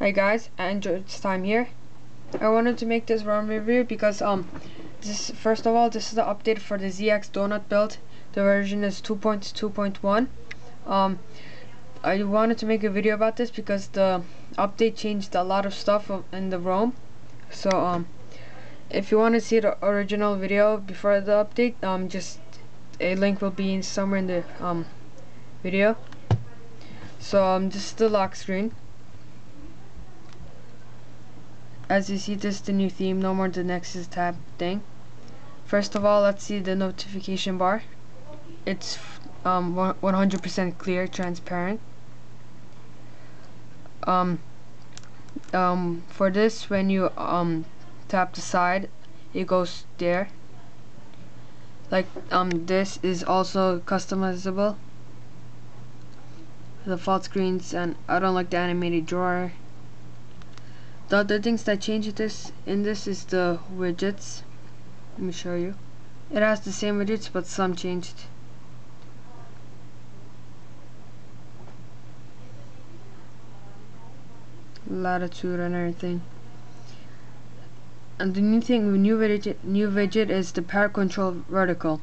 Hi guys, AndroidzTime here. I wanted to make this ROM review because um this first of all this is the update for the ZX Donut build. The version is 2.2.1. Um I wanted to make a video about this because the update changed a lot of stuff in the ROM. So um if you want to see the original video before the update, um just a link will be in somewhere in the um video. So um this is the lock screen as you see this is the new theme no more the Nexus tab thing. First of all let's see the notification bar. It's 100% um, clear transparent. Um, um, for this when you um, tap the side it goes there. Like um, this is also customizable. The fault screens and I don't like the animated drawer the other things that change this in this is the widgets. Let me show you. It has the same widgets but some changed. Latitude and everything. And the new thing new widget new widget is the power control vertical.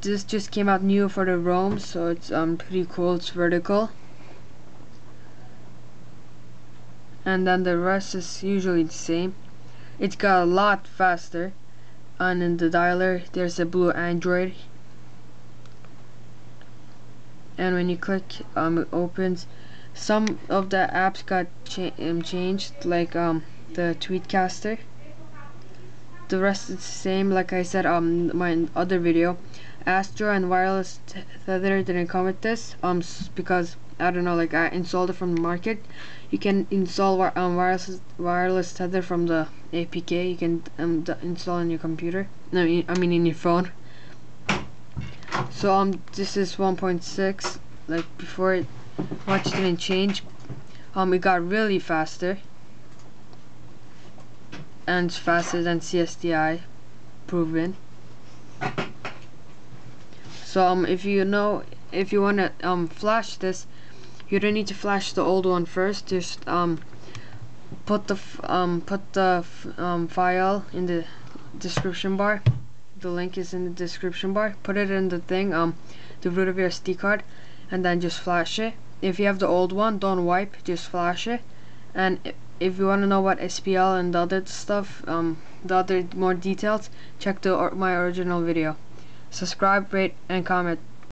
This just came out new for the ROM so it's um pretty cool. It's vertical and then the rest is usually the same. It's got a lot faster. And in the dialer there's a blue Android. And when you click um, it opens some of the apps got cha um, changed like um, the tweetcaster the rest is the same. Like I said um my other video Astro and wireless tether didn't come with this um because I don't know like I installed it from the market. You can install um, wireless wireless tether from the APK you can um, install on your computer. No I mean in your phone. So um this is 1.6 like before it much didn't change. Um it got really faster and faster than CSDI proven. So um if you know if you want to um flash this you don't need to flash the old one first just um put the um put the um file in the description bar. The link is in the description bar. Put it in the thing um the root of your SD card and then just flash it. If you have the old one don't wipe just flash it. And if you want to know about SPL and the other stuff um the other more details check the or my original video. Subscribe rate and comment